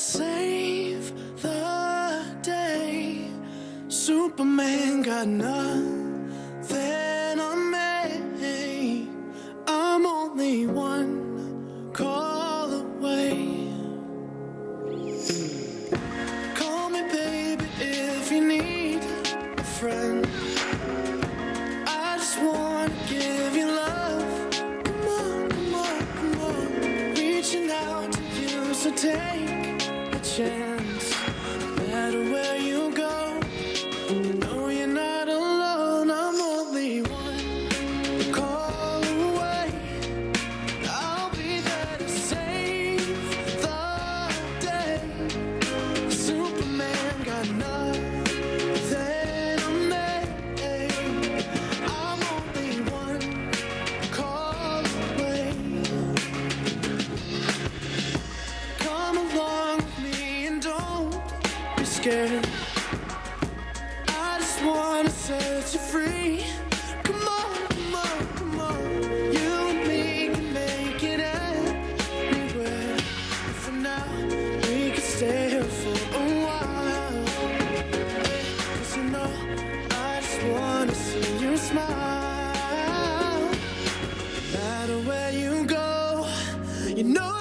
save the day. Superman got nothing chance. Scared. I just wanna set you free. Come on, come on, come on. You and me can make it anywhere. But for now, we can stay here for a while. Cause you know, I just wanna see you smile. No matter where you go, you know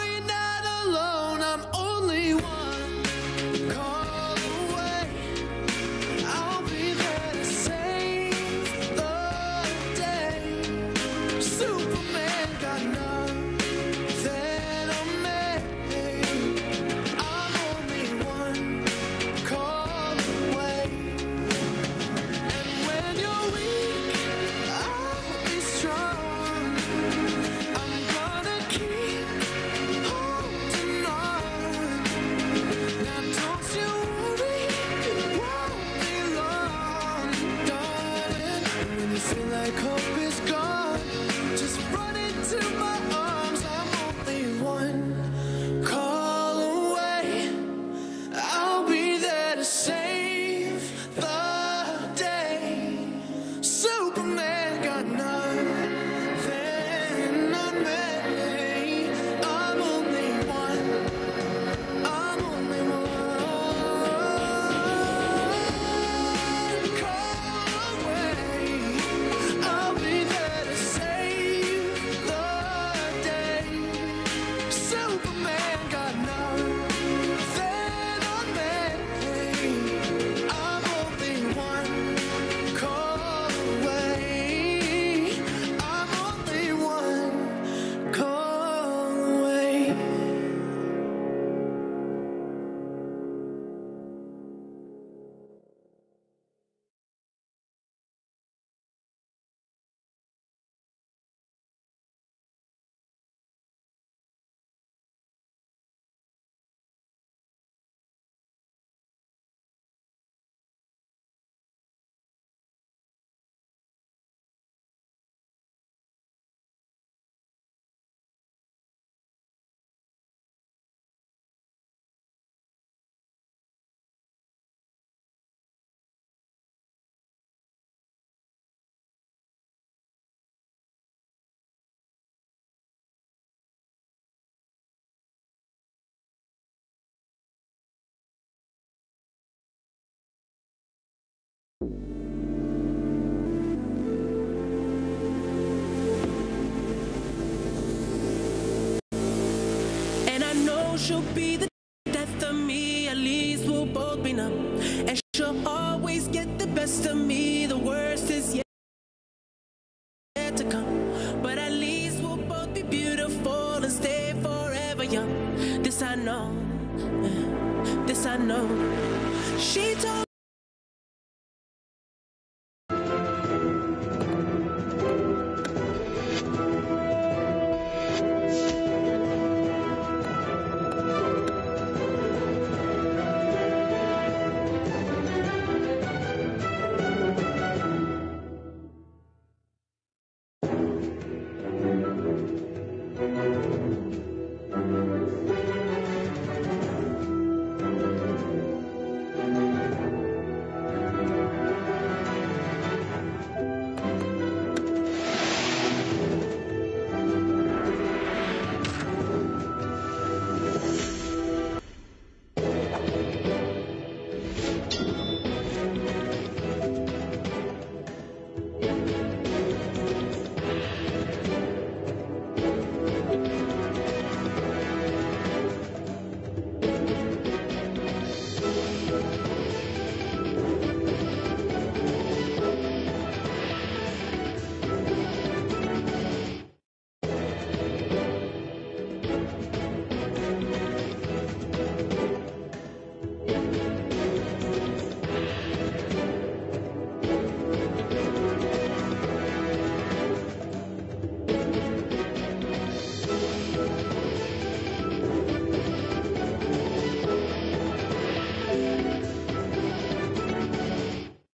she'll be the death of me, at least we'll both be numb. And she'll always get the best of me, the worst is yet to come. But at least we'll both be beautiful and stay forever young. This I know, this I know. She told